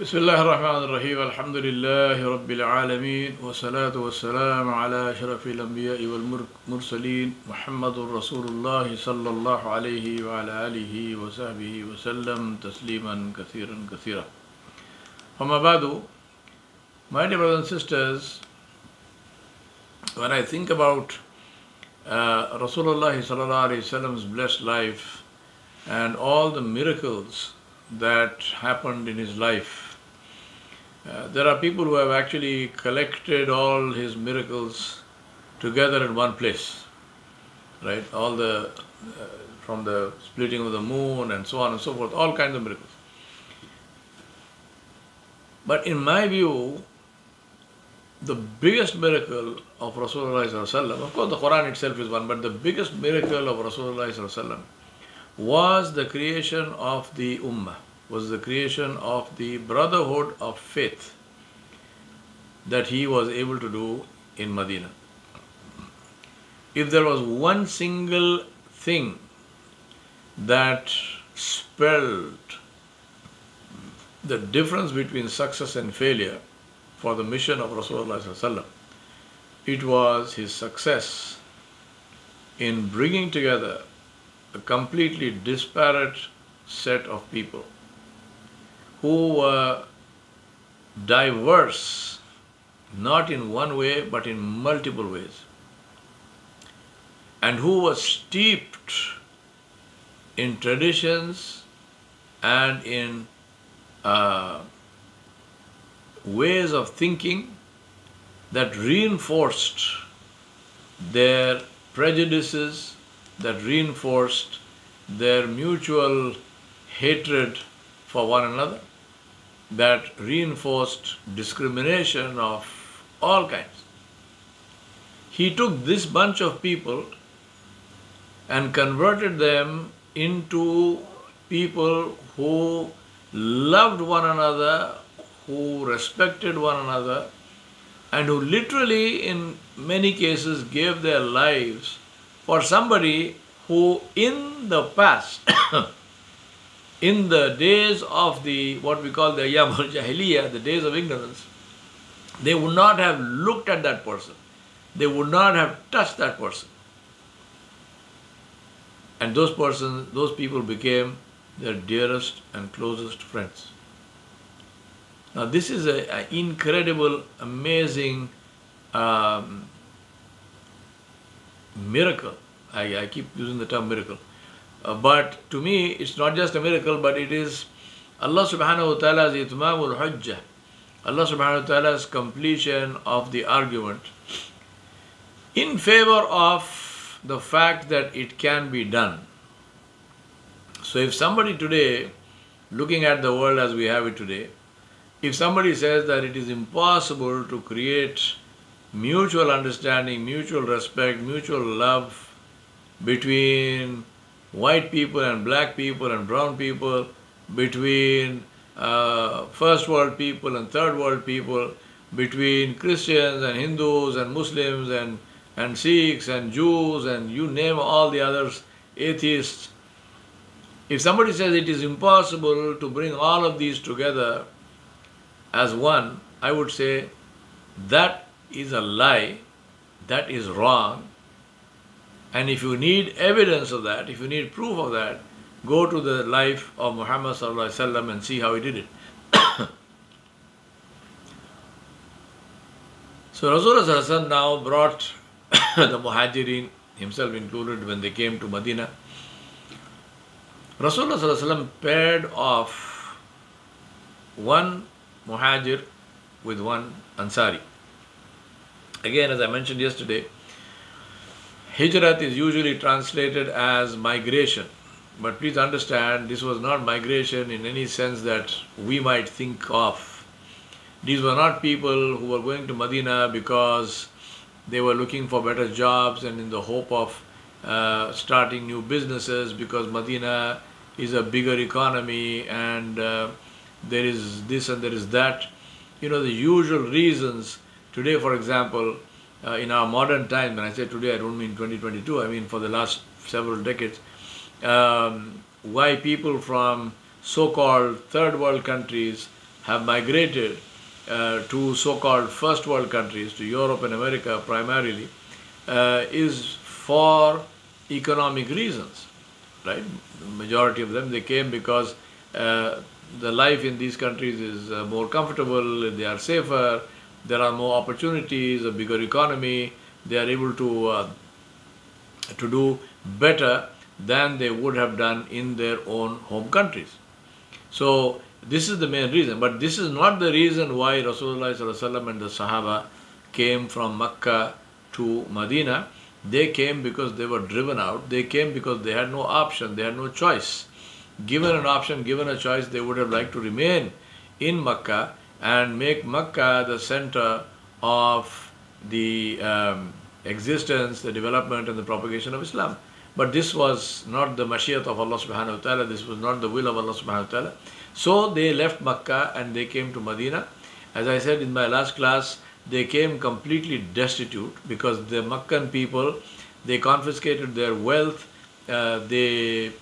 بسم الله الرحمن الرحيم الحمد لله رب العالمين والصلاة والسلام على أشرف الأنبياء والمرسلين محمد رسول الله صلى الله عليه وعلى آله وصحبه وسلم تسليما كثيرا كثيرا وما بعد My dear brothers and sisters, when I think about uh, alaihi wasallam's blessed life and all the miracles that happened in his life, uh, there are people who have actually collected all his miracles together in one place, right? All the uh, from the splitting of the moon and so on and so forth, all kinds of miracles. But in my view, the biggest miracle of Rasulullah of course the Quran itself is one, but the biggest miracle of Rasulullah was the creation of the Ummah, was the creation of the brotherhood of faith that he was able to do in Medina. If there was one single thing that spelled the difference between success and failure, for the mission of Rasulullah it was his success in bringing together a completely disparate set of people who were diverse not in one way but in multiple ways. And who were steeped in traditions and in uh, ways of thinking that reinforced their prejudices, that reinforced their mutual hatred for one another, that reinforced discrimination of all kinds. He took this bunch of people and converted them into people who loved one another who respected one another and who literally in many cases gave their lives for somebody who in the past in the days of the what we call the Ayyam al-Jahiliyyah, the days of ignorance, they would not have looked at that person. They would not have touched that person. And those persons, those people became their dearest and closest friends. Now, this is an incredible, amazing um, miracle. I, I, keep using the term miracle. Uh, but to me, it's not just a miracle, but it is Allah subhanahu wa ta'ala's itmamul hujjah. Allah subhanahu wa ta'ala's completion of the argument in favor of the fact that it can be done. So if somebody today, looking at the world as we have it today, if somebody says that it is impossible to create mutual understanding, mutual respect, mutual love between white people and black people and brown people, between uh, first world people and third world people, between Christians and Hindus and Muslims and, and Sikhs and Jews and you name all the others, atheists. If somebody says it is impossible to bring all of these together, as one, I would say that is a lie, that is wrong. And if you need evidence of that, if you need proof of that, go to the life of Muhammad and see how he did it. so Rasulullah now brought the Muhajirin, himself included, when they came to Medina. Rasulullah paired off one Muhajir with one Ansari. Again, as I mentioned yesterday, Hijrat is usually translated as migration. But please understand, this was not migration in any sense that we might think of. These were not people who were going to Medina because they were looking for better jobs and in the hope of uh, starting new businesses because Medina is a bigger economy and uh, there is this and there is that. You know, the usual reasons. Today, for example, uh, in our modern times, when I say today, I don't mean 2022, I mean for the last several decades, um, why people from so-called third world countries have migrated uh, to so-called first world countries, to Europe and America primarily, uh, is for economic reasons, right? The majority of them, they came because uh, the life in these countries is uh, more comfortable, they are safer, there are more opportunities, a bigger economy, they are able to uh, to do better than they would have done in their own home countries. So this is the main reason, but this is not the reason why Rasulullah and the Sahaba came from Mecca to Medina. They came because they were driven out. They came because they had no option, they had no choice. Given an option, given a choice, they would have liked to remain in Mecca and make Mecca the center of the um, existence, the development, and the propagation of Islam. But this was not the Mashiyyah of Allah subhanahu wa ta'ala, this was not the will of Allah subhanahu wa ta'ala. So they left Makkah and they came to Medina. As I said in my last class, they came completely destitute because the Meccan people, they confiscated their wealth, uh, they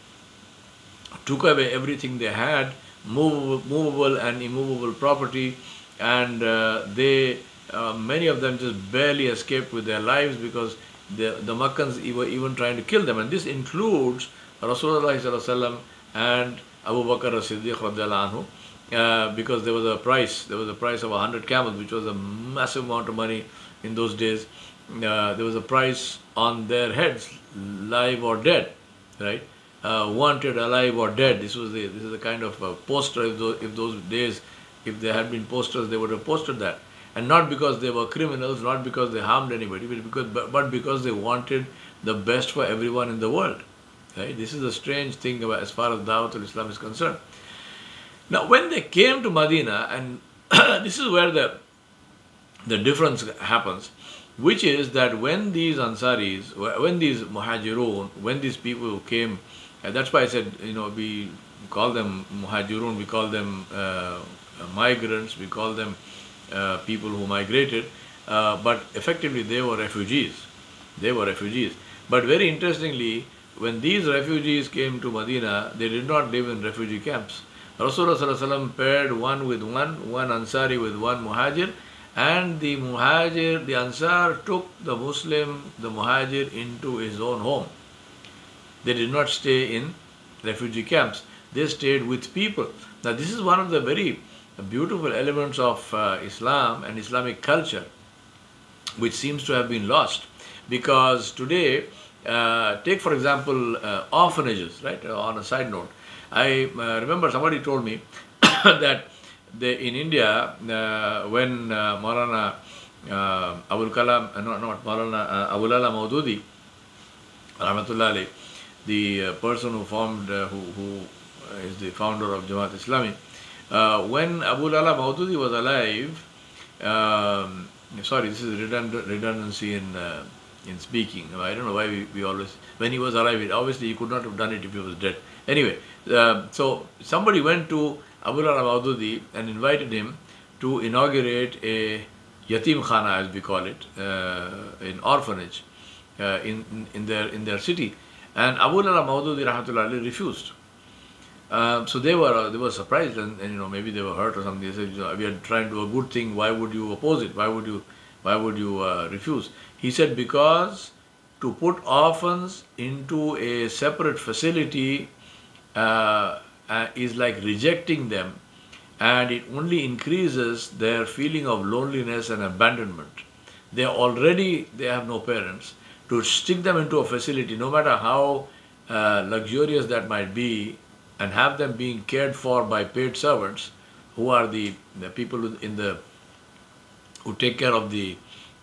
took away everything they had, movable and immovable property, and uh, they, uh, many of them just barely escaped with their lives because the, the Meccans were even trying to kill them. And this includes Rasulullah and Abu Bakr as-Siddiq uh, because there was a price, there was a price of 100 camels, which was a massive amount of money in those days. Uh, there was a price on their heads, live or dead, right? Uh, wanted alive or dead. This was the this is the kind of uh, poster. If those, if those days, if there had been posters, they would have posted that and not because they were criminals, not because they harmed anybody, but because, but because they wanted the best for everyone in the world. Right? This is a strange thing about, as far as Dawat al-Islam is concerned. Now, when they came to Medina, and this is where the, the difference happens, which is that when these Ansaris, when these Muhajirun, when these people came, and that's why I said, you know, we call them Muhajirun, we call them uh, migrants, we call them uh, people who migrated, uh, but effectively they were refugees. They were refugees. But very interestingly, when these refugees came to Medina, they did not live in refugee camps. Rasulullah paired one with one, one Ansari with one Muhajir, and the Muhajir, the Ansar took the Muslim, the Muhajir into his own home. They did not stay in refugee camps. They stayed with people. Now this is one of the very beautiful elements of uh, Islam and Islamic culture which seems to have been lost because today uh, take for example uh, orphanages right uh, on a side note I uh, remember somebody told me that they, in India uh, when uh, Maulana uh, Abul Kalam no, not Maulana Abul Ala Maududi Rahmatullah the person who formed who, who is the founder of Jamaat Islami uh, when Abul Ala Maududi was alive, um, sorry, this is redundant, redundancy in uh, in speaking. I don't know why we, we always, when he was alive, obviously he could not have done it if he was dead. Anyway, uh, so somebody went to Abul Ala Maududi and invited him to inaugurate a yatim khana, as we call it, uh, an orphanage uh, in, in, their, in their city. And Abul Ala Maududi rahmatullahi refused. Um, so they were uh, they were surprised and, and, you know maybe they were hurt or something. They said you know, we are trying to do a good thing. Why would you oppose it? Why would you why would you uh, refuse? He said because to put orphans into a separate facility uh, uh is like rejecting them, and it only increases their feeling of loneliness and abandonment. They already they have no parents. To stick them into a facility, no matter how uh, luxurious that might be, and have them being cared for by paid servants who are the, the people in the who take care of the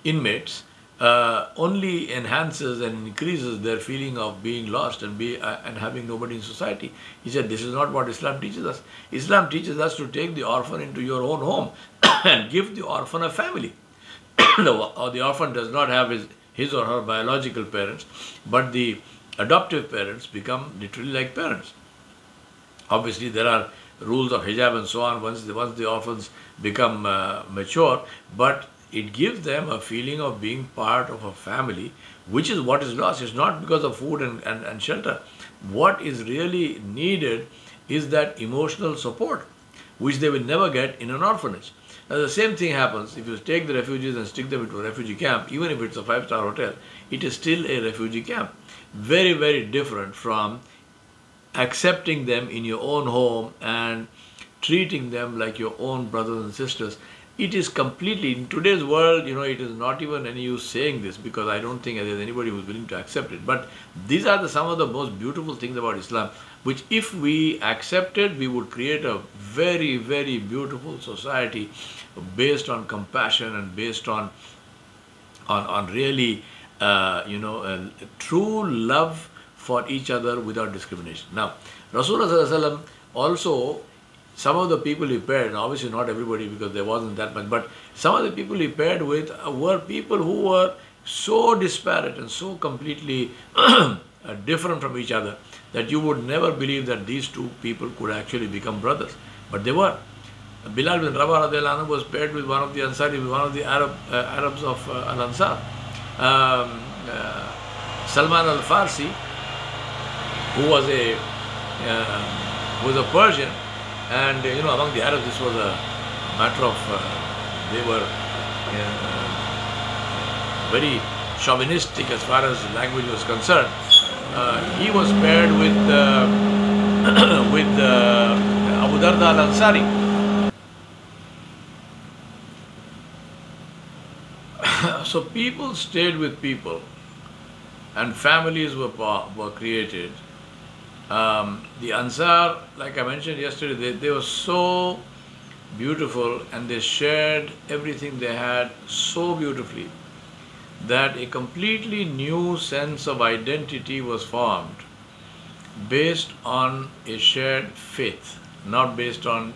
inmates uh, only enhances and increases their feeling of being lost and be uh, and having nobody in society. He said, "This is not what Islam teaches us. Islam teaches us to take the orphan into your own home and give the orphan a family. the, the orphan does not have his his or her biological parents, but the adoptive parents become literally like parents. Obviously, there are rules of hijab and so on once the, once the orphans become uh, mature, but it gives them a feeling of being part of a family, which is what is lost. It's not because of food and, and, and shelter. What is really needed is that emotional support. which they will never get in an orphanage. Now, the same thing happens if you take the refugees and stick them into a refugee camp, even if it's a five star hotel, it is still a refugee camp. Very, very different from accepting them in your own home and treating them like your own brothers and sisters. It is completely, in today's world, you know, it is not even any use saying this because I don't think there's anybody who's willing to accept it. But these are the, some of the most beautiful things about Islam, which if we accepted, we would create a very, very beautiful society based on compassion and based on, on, on really, uh, you know, true love for each other without discrimination. Now, Rasulullah also some of the people he paired, obviously not everybody because there wasn't that much, but some of the people he paired with were people who were so disparate and so completely different from each other that you would never believe that these two people could actually become brothers. But they were. Bilal bin Rabah was paired with one of the Ansari, with one of the Arab, uh, Arabs of uh, Al Ansar. Um, uh, Salman al Farsi, who was a, uh, was a Persian, and you know, among the Arabs, this was a matter of uh, they were uh, very chauvinistic as far as language was concerned. Uh, he was paired with uh, with uh, Abu Darda al Ansari. so people stayed with people, and families were were created um, the Ansar, like I mentioned yesterday, they, they were so beautiful and they shared everything they had so beautifully that a completely new sense of identity was formed based on a shared faith, not based on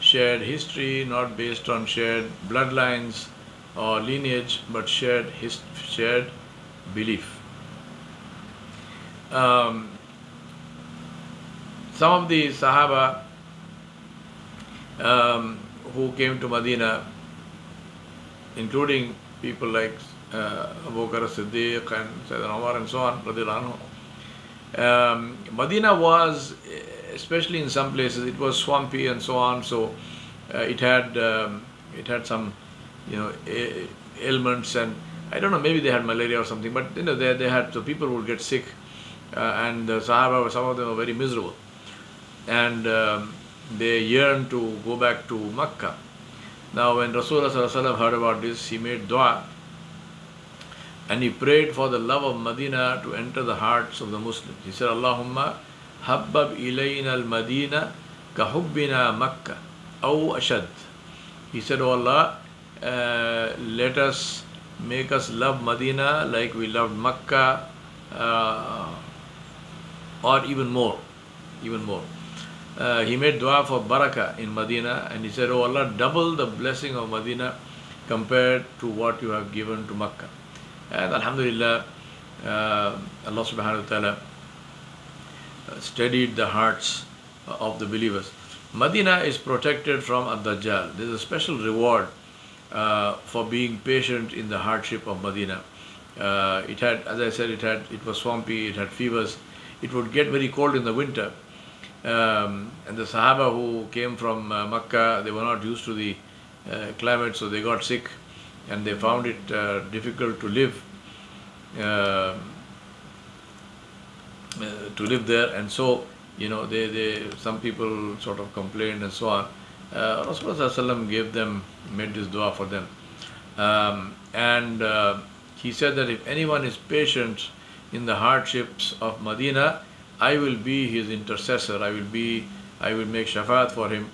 shared history, not based on shared bloodlines or lineage, but shared, shared belief. Um, some of the Sahaba um, who came to Medina, including people like uh, Abu Bakr Siddiq and Sayyidina Umar and so on, um, Medina was, especially in some places, it was swampy and so on, so uh, it had um, it had some, you know, ailments and I don't know, maybe they had malaria or something, but you know, they, they had, so people would get sick uh, and the Sahaba, some of them were very miserable and um, they yearned to go back to Makkah. Now, when Rasulullah heard about this, he made dua and he prayed for the love of Medina to enter the hearts of the Muslims. He said, Allahumma habbab ilayna al Madina kahubbina Makkah aw ashad. He said, Oh Allah, uh, let us make us love Medina like we loved Makkah uh, or even more, even more uh, he made dua for barakah in Medina and he said, Oh Allah, double the blessing of Medina compared to what you have given to Makkah. And Alhamdulillah, uh, Allah subhanahu wa ta'ala uh, steadied the hearts of the believers. Medina is protected from Ad-Dajjal. There is a special reward uh, for being patient in the hardship of Medina. Uh, it had, as I said, it had, it was swampy, it had fevers. It would get very cold in the winter um, and the Sahaba who came from uh, Makkah, they were not used to the uh, climate, so they got sick and they found it uh, difficult to live. Uh, uh, to live there, and so you know, they, they some people sort of complained and so on. Uh, Rasulullah gave them, made this dua for them, um, and uh, he said that if anyone is patient in the hardships of Medina, I will be his intercessor. I will be, I will make shafaat for him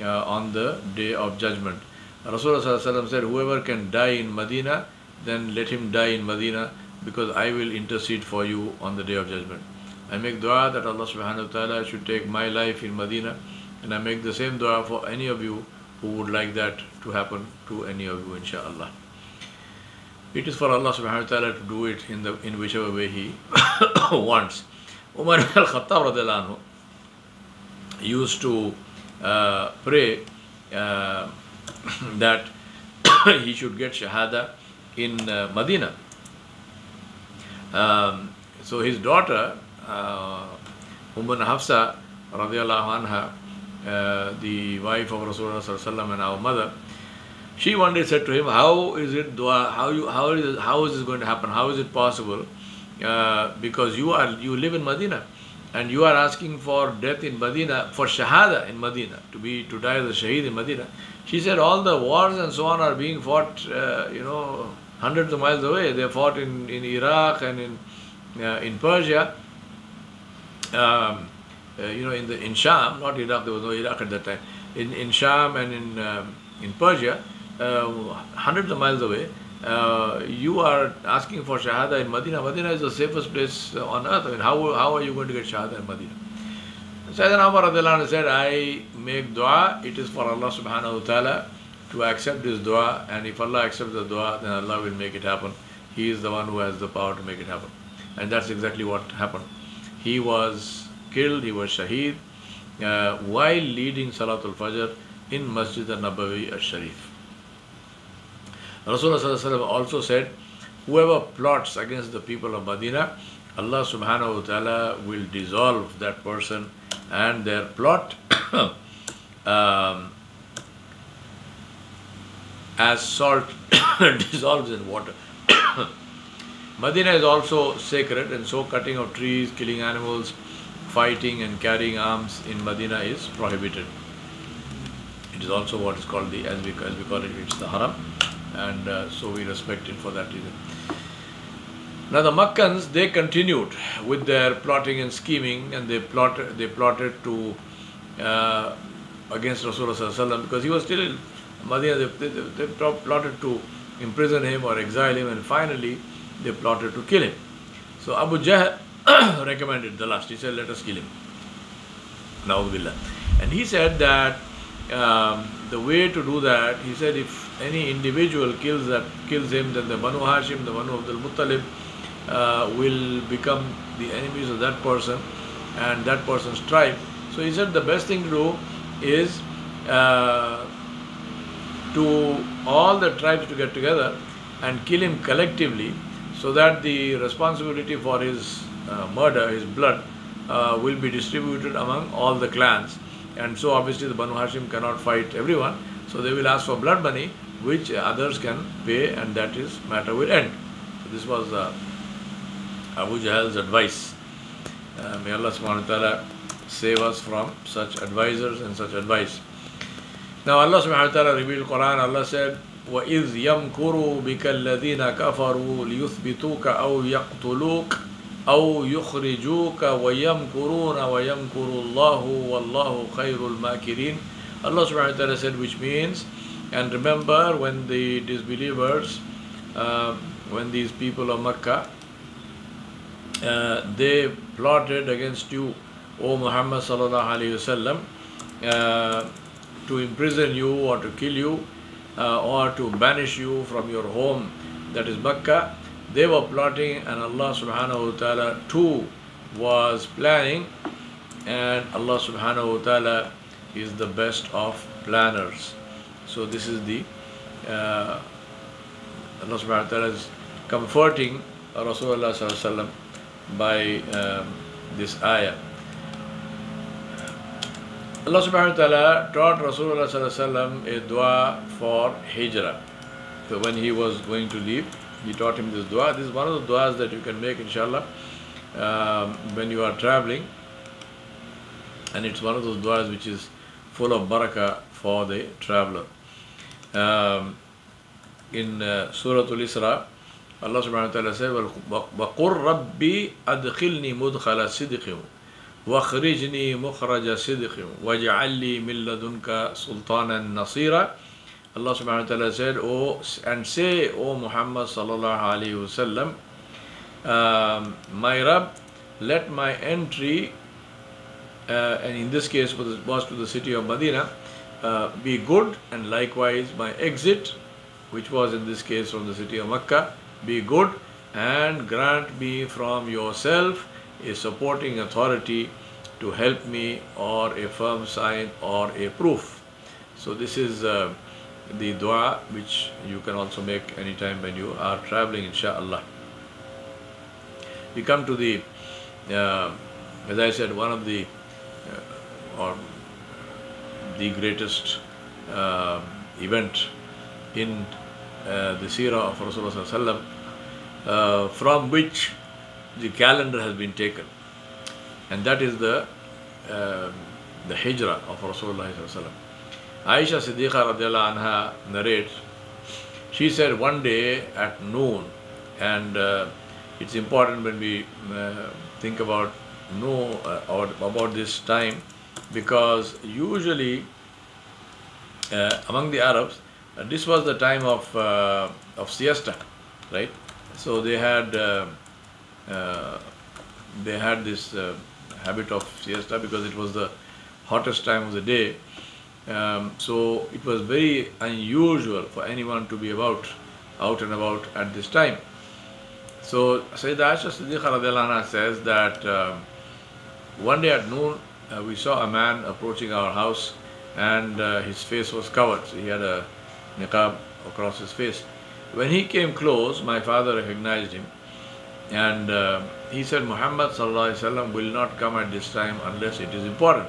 uh, on the day of judgment. Rasulullah said, whoever can die in Medina, then let him die in Medina because I will intercede for you on the day of judgment. I make dua that Allah subhanahu wa ta'ala should take my life in Medina and I make the same dua for any of you who would like that to happen to any of you inshaAllah. It is for Allah subhanahu wa ta'ala to do it in the in whichever way He wants. Umar al Khattab used to uh, pray uh, that he should get Shahada in uh, Medina. Um, so his daughter, uh, Umm Hafsa, anha, uh, the wife of Rasulullah and our mother, she one day said to him, "How is it? How you how is how is this going to happen? How is it possible? Uh, because you are you live in Medina, and you are asking for death in Medina for shahada in Medina to be to die as a shaheed in Medina." She said, "All the wars and so on are being fought, uh, you know, hundreds of miles away. They fought in in Iraq and in uh, in Persia." Um, uh, you know, in the in Sham, not Iraq, there was no Iraq at that time. In in Sham and in um, in Persia, uh, hundreds of miles away, uh, you are asking for Shahada in Medina. Medina is the safest place on earth. I mean, how, how are you going to get Shahada in Medina? Sayyidina Umar said, I make dua, it is for Allah subhanahu wa ta'ala to accept this dua, and if Allah accepts the dua, then Allah will make it happen. He is the one who has the power to make it happen. And that's exactly what happened. He was killed, he was shaheed, uh, while leading Salatul Fajr in Masjid al-Nabawi al-Sharif. Rasulullah also said, whoever plots against the people of Medina, Allah subhanahu wa ta'ala will dissolve that person and their plot um, as salt dissolves in water. Medina is also sacred and so cutting of trees, killing animals, fighting and carrying arms in Medina is prohibited. It is also what is called the, as we, as we call it, it's the haram and uh, so we respect it for that reason. Now the Makkans, they continued with their plotting and scheming and they plotted, they plotted to uh, against Rasulullah because he was still in Madinah, they, they, they, plotted to imprison him or exile him and finally they plotted to kill him. So Abu Jahl recommended the last, he said let us kill him. And he said that um, the way to do that, he said if any individual kills that kills him, then the Banu Hashim, the Banu Abdul Muttalib, uh, will become the enemies of that person and that person's tribe. So he said the best thing to do is uh, to all the tribes to get together and kill him collectively so that the responsibility for his uh, murder, his blood, uh, will be distributed among all the clans. And so obviously the Banu Hashim cannot fight everyone. So they will ask for blood money which others can pay and that is matter will end. So this was uh, Abu Jahl's advice. Uh, may Allah subhanahu wa ta'ala save us from such advisors and such advice. Now Allah subhanahu wa ta'ala revealed Quran, Allah said, وَإِذْ يَمْكُرُوا بِكَ الَّذِينَ كَفَرُوا لِيُثْبِتُوكَ أَوْ يَقْتُلُوكَ أَوْ يُخْرِجُوكَ وَيَمْكُرُونَ وَيَمْكُرُ اللَّهُ وَاللَّهُ خَيْرُ الْمَاكِرِينَ Allah subhanahu wa ta'ala said, which means and remember when the disbelievers, uh, when these people of Makkah, uh, they plotted against you, O Muhammad sallallahu alaihi wasallam, uh, to imprison you or to kill you uh, or to banish you from your home, that is Makkah. They were plotting, and Allah subhanahu wa taala too was planning, and Allah subhanahu wa taala is the best of planners. So this is the uh, Allah subhanahu wa ta'ala is comforting Rasulullah sallallahu by um, this ayah. Allah subhanahu wa ta'ala taught Rasulullah sallallahu a dua for hijrah. So when he was going to leave, he taught him this dua. This is one of the duas that you can make inshallah um, when you are traveling. And it's one of those duas which is full of barakah for the traveler um, in uh, Surah Al-Isra, Allah subhanahu wa ta'ala says, وَقُرْ رَبِّي أَدْخِلْنِي مُدْخَلَ صِدْقٍ وَخْرِجْنِي مُخْرَجَ صِدْقٍ وَاجْعَلْ لِي مِن لَدُنْكَ سُلْطَانًا نَصِيرًا Allah subhanahu wa ta'ala said, oh, and say, O Muhammad sallallahu alayhi wa sallam, um, my Rabb, let my entry, uh, and in this case was to the city of Medina, uh, be good and likewise my exit which was in this case from the city of Makkah be good and grant me from yourself a supporting authority to help me or a firm sign or a proof. So this is uh, the dua which you can also make anytime when you are traveling inshallah. We come to the, uh, as I said, one of the, uh, or the greatest uh, event in uh, the seerah of Rasulullah uh, from which the calendar has been taken. And that is the, uh, the hijrah of Rasulullah Aisha Siddiqa radiallahu anha narrates, she said one day at noon, and uh, it's important when we uh, think about know uh, about this time because usually uh, among the Arabs uh, this was the time of uh, of siesta right? So they had uh, uh, they had this habit of siesta because it was the hottest time of the day. Um, so it was very unusual for anyone to be about out and about at this time. So Sayyidah Aisha Siddiqa says that um, one day at noon, uh, we saw a man approaching our house and uh, his face was covered. So he had a niqab across his face. When he came close, my father recognized him and uh, he said, Muhammad will not come at this time unless it is important.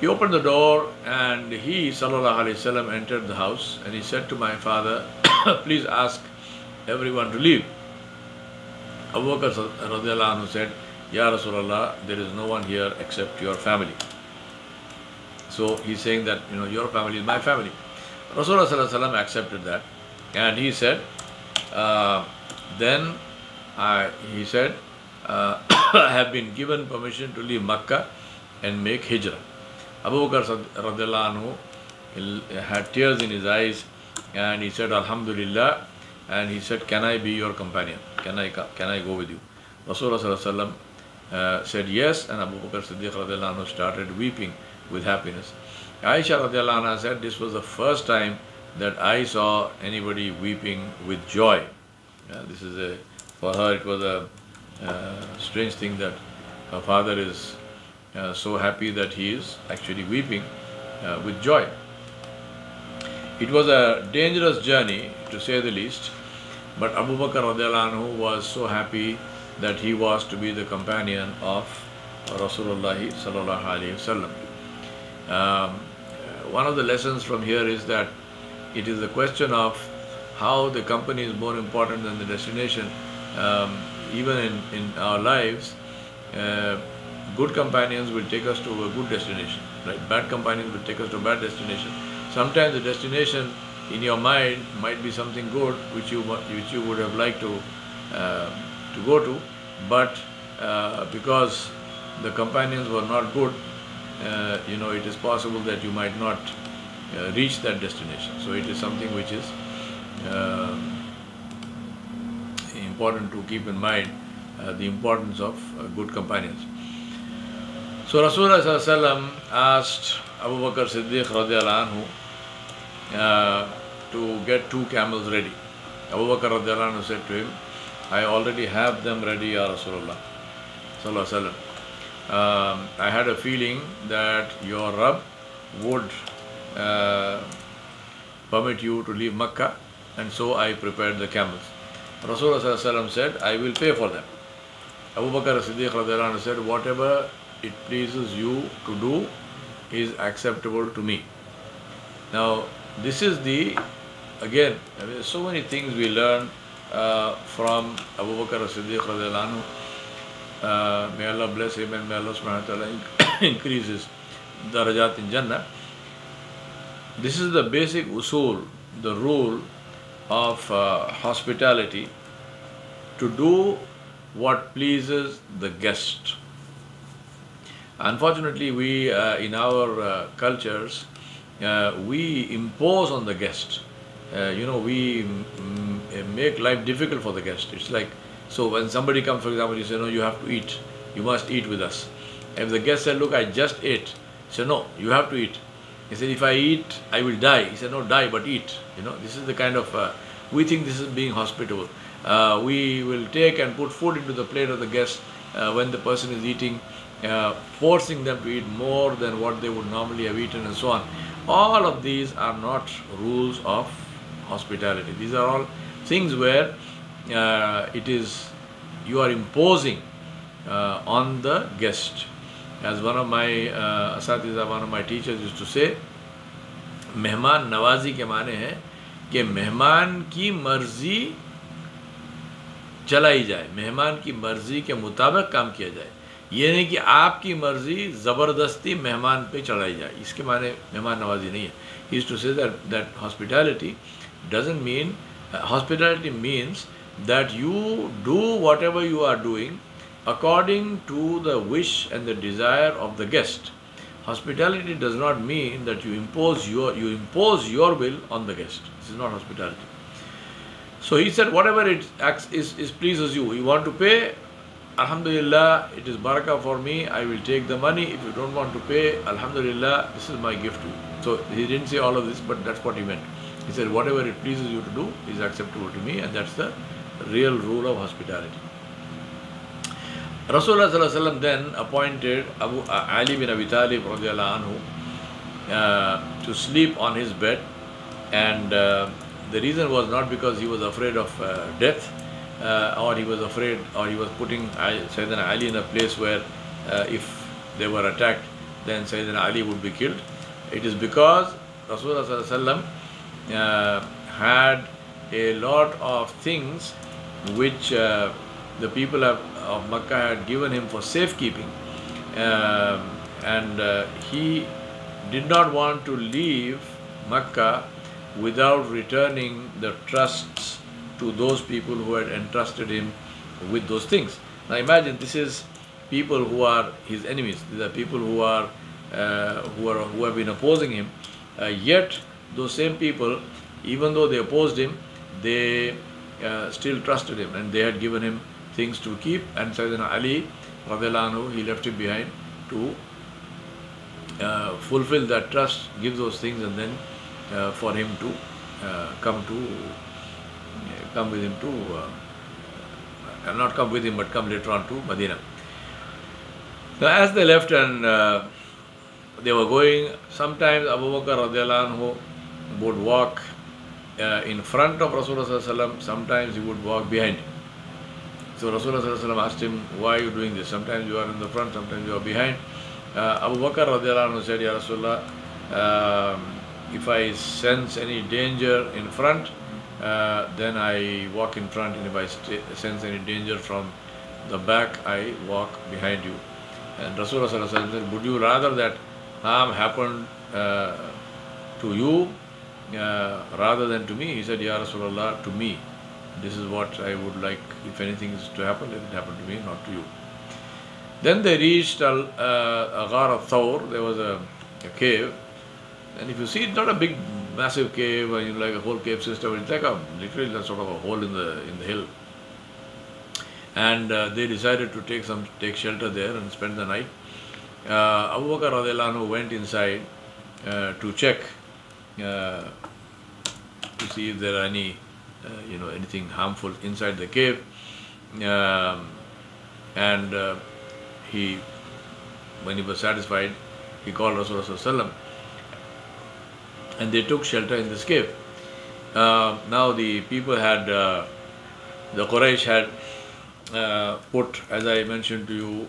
He opened the door and he وسلم, entered the house and he said to my father, please ask everyone to leave. Abu Bakr said, Ya Rasulullah, there is no one here except your family. So he's saying that, you know, your family is my family. Rasulullah accepted that and he said, uh, then I, he said, uh, I have been given permission to leave Makkah and make hijrah. Abu Bakr anhu, had tears in his eyes and he said, Alhamdulillah, and he said, can I be your companion? Can I, can I go with you? Rasulullah uh, said yes, and Abu Bakr Siddiq started weeping with happiness. Aisha anha said this was the first time that I saw anybody weeping with joy. Yeah, this is a, for her it was a uh, strange thing that her father is uh, so happy that he is actually weeping uh, with joy. It was a dangerous journey to say the least, but Abu Bakr anhu was so happy that he was to be the companion of Rasulullah sallallahu alaihi wasallam. Um, one of the lessons from here is that it is a question of how the company is more important than the destination. Um, even in, in our lives, uh, good companions will take us to a good destination, right? Bad companions will take us to a bad destination. Sometimes the destination in your mind might be something good which you which you would have liked to uh, to go to, but uh, because the companions were not good, uh, you know, it is possible that you might not uh, reach that destination. So it is something which is uh, important to keep in mind uh, the importance of uh, good companions. So Rasulullah asked Abu Bakr Siddiq anhu, to get two camels ready. Abu Bakr said to him, I already have them ready, Ya Rasulullah. Um, I had a feeling that your Rabb would uh, permit you to leave Makkah, and so I prepared the camels. Rasulullah said, I will pay for them. Abu Bakr Siddiq said, Whatever it pleases you to do is acceptable to me. Now, this is the, again, so many things we learn uh, from Abu Bakr as-Siddiq anhu. Uh, may Allah bless him and may Allah subhanahu wa ta'ala increases darajat in Jannah. This is the basic usul, the rule of uh, hospitality to do what pleases the guest. Unfortunately, we uh, in our uh, cultures, uh, we impose on the guest uh, you know, we make life difficult for the guest. It's like, so when somebody comes, for example, you say, no, you have to eat. You must eat with us. If the guest said, look, I just ate. He said, no, you have to eat. He said, if I eat, I will die. He said, no, die, but eat. You know, this is the kind of, uh, we think this is being hospitable. Uh, we will take and put food into the plate of the guest uh, when the person is eating, uh, forcing them to eat more than what they would normally have eaten and so on. All of these are not rules of hospitality. These are all things where uh, it is you are imposing uh, on the guest. as one of my uh, asatiza, one of my teachers used to say, मेहमान नवाजी के माने हैं कि मेहमान की मर्ज़ी चलाई जाए मेहमान की मर्ज़ी के मुताबिक काम किया जाए। ये नहीं कि आपकी मर्ज़ी ज़बरदस्ती मेहमान पे चढ़ाई जाए। इसके माने मेहमान नवाजी नहीं है। Use to say that that hospitality doesn't mean Uh, hospitality means that you do whatever you are doing according to the wish and the desire of the guest. Hospitality does not mean that you impose your you impose your will on the guest. This is not hospitality. So he said, whatever it acts is, is pleases you. You want to pay, Alhamdulillah, it is barakah for me. I will take the money. If you don't want to pay, Alhamdulillah, this is my gift to you. So he didn't say all of this, but that's what he meant. He said, whatever it pleases you to do is acceptable to me, and that's the real rule of hospitality. Rasulullah then appointed Abu uh, Ali bin Abi Talib anhu, uh, to sleep on his bed and uh, the reason was not because he was afraid of uh, death uh, or he was afraid or he was putting Sayyidina Ali in a place where uh, if they were attacked then Sayyidina Ali would be killed. It is because Rasulullah had a lot of things which uh, the people of, of, Makkah had given him for safekeeping. Uh, and uh, he did not want to leave Makkah without returning the trusts to those people who had entrusted him with those things. Now imagine this is people who are his enemies. These are people who are uh, who are who have been opposing him. Uh, yet those same people, even though they opposed him, they uh, still trusted him and they had given him things to keep and Sayyidina Ali anhu, he left him behind to uh, fulfill that trust, give those things and then uh, for him to uh, come to uh, come with him to uh, not come with him but come later on to Medina. Now as they left and they were going, sometimes Abu Bakr anhu would walk uh, in front of Rasulullah sometimes he would walk behind. So Rasulullah asked him, why are you doing this? Sometimes you are in the front, sometimes you are behind. Uh, Abu Bakr said, Ya Rasulullah, uh, if I sense any danger in front, uh, then I walk in front and if I sense any danger from the back, I walk behind you. And Rasulullah said, would you rather that harm happened uh, to you uh, rather than to me, he said, Ya Rasulullah, to me. This is what I would like, if anything is to happen, let it happen to me, not to you. Then they reached Al, uh, Aghar of Thawr, there was a, a, cave. And if you see, it's not a big, massive cave, you know, like a whole cave system, it's like a, literally a sort of a hole in the, in the hill. And uh, they decided to take some, take shelter there and spend the night. Uh, Abu Bakr went inside uh, to check uh, to see if there are any, uh, you know, anything harmful inside the cave. Um, and uh, he, when he was satisfied, he called Rasulullah and they took shelter in this cave. Uh, now the people had, uh, the Quraysh had uh, put, as I mentioned to you,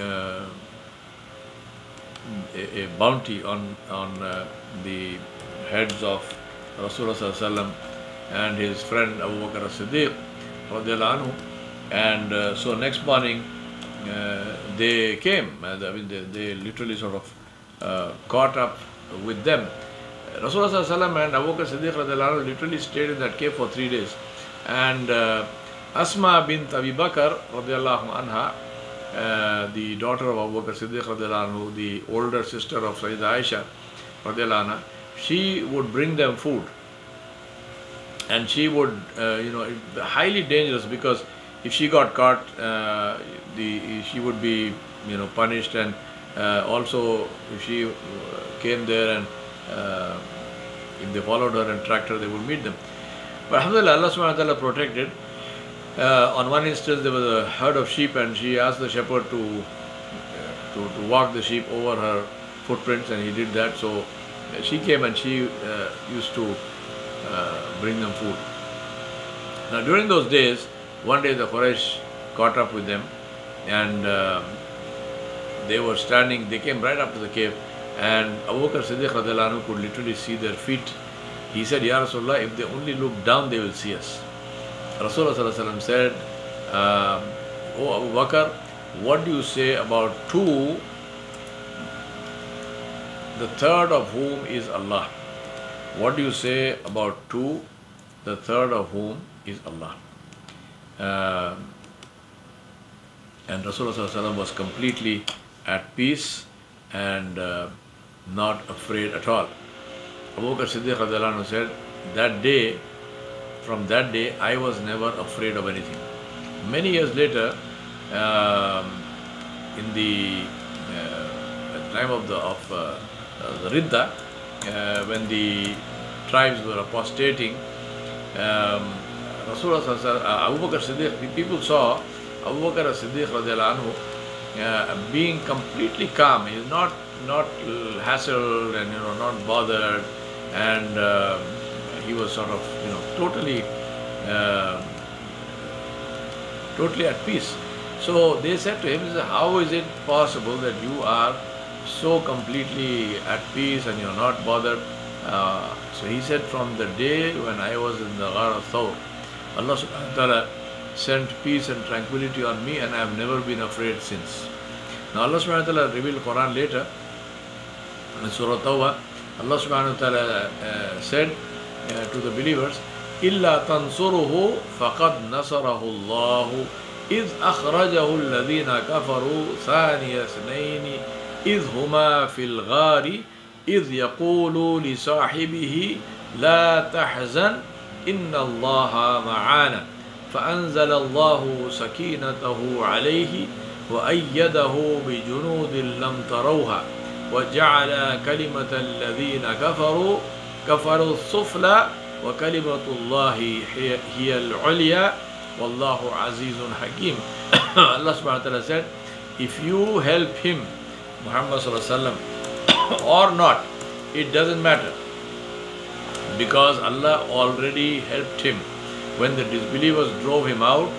a, a, bounty on on the heads of Rasulullah and his friend Abu Bakr as-Siddiq and uh, so next morning uh, they came and I mean they, they literally sort of uh, caught up with them. Rasulullah and Abu Bakr Siddiq literally stayed in that cave for three days and uh, Asma bint Abi Bakr anha uh, the daughter of Abu Bakr Siddiq the older sister of Sayyidah Aisha anha, she would bring them food. And she would uh, you know highly dangerous because if she got caught uh, the she would be you know punished and uh, also if she uh, came there and uh, if they followed her and tracked her they would meet them. But alhamdulillah Allah subhanahu wa ta'ala protected. Uh, on one instance there was a herd of sheep and she asked the shepherd to to, to walk the sheep over her footprints and he did that. So she came and she uh, used to uh, bring them food. Now during those days, one day the Quraysh caught up with them and uh, they were standing, they came right up to the cave, and Abu Bakr Siddiq could literally see their feet. He said, Ya Rasulullah, if they only look down, they will see us. Rasulullah said, um, Oh Abu Bakr, what do you say about two, the third of whom is Allah? What do you say about two, the third of whom is Allah? Um, and Rasulullah was completely at peace and uh, not afraid at all. Abu Bakr Siddiq said, that day, from that day, I was never afraid of anything. Many years later, um, in the uh, time of the of uh, uh, the Ridda, uh, when the tribes were apostating, um, Rasulullah uh, Abu Bakr Siddiq, people saw Abu Bakr Siddiq uh, being completely calm. He is not not hassled and you know not bothered, and uh, he was sort of you know totally uh, totally at peace. So they said to him, "How is it possible that you are so completely at peace and you're not bothered?" Uh, so he said, "From the day when I was in the Ghar of Thawr, Allah Subhanahu wa Taala sent peace and tranquility on me, and I have never been afraid since." Now Allah Subhanahu wa Taala revealed Quran later in Surah Tawbah. Allah Subhanahu wa Taala uh, said uh, to the believers, إلا تنصره فقد نصره الله إذ أخرجه الذين كفروا ثاني اثنين إذ هما في الغار إذ يقول لصاحبه لا تحزن إن الله معنا فأنزل الله سكينته عليه وأيده بجنود لم تروها وجعل كلمة الذين كفروا كفروا السفلى وكلمة الله هي, العليا. والله عزيز حكيم. subhanahu wa ta'ala said if you help him Muhammad or not it doesn't matter. Because Allah already helped him. When the disbelievers drove him out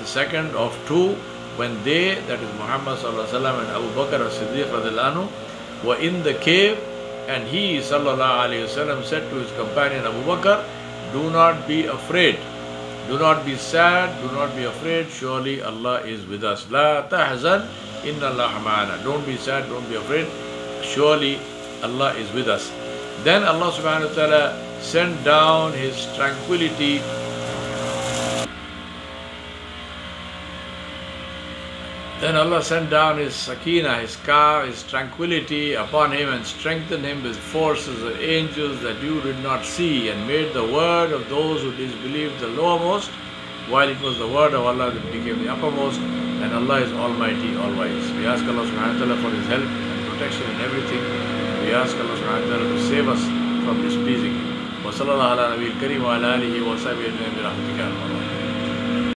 the second of two when they that is Muhammad and Abu Bakr as-Siddiq radhiyallahu were in the cave and he wasallam said to his companion Abu Bakr do not be afraid. Do not be sad. Do not be afraid. Surely Allah is with us. La tahzan inna Allah ma'ana. Don't be sad don't be afraid. Surely Allah is with us. Then Allah subhanahu wa ta'ala sent down his tranquility. Then Allah sent down His sakina, His calm, His tranquility upon him and strengthened him with forces of angels that you did not see and made the word of those who disbelieved the lowermost while it was the word of Allah that became the uppermost and Allah is Almighty, All-Wise. We ask Allah subhanahu wa ta'ala for His help and protection in everything. We ask Allah subhanahu wa ta'ala to save us from displeasing Him. وصلى الله على نبي الكريم وعلى آله وصحبه أجمعين برحمتك يا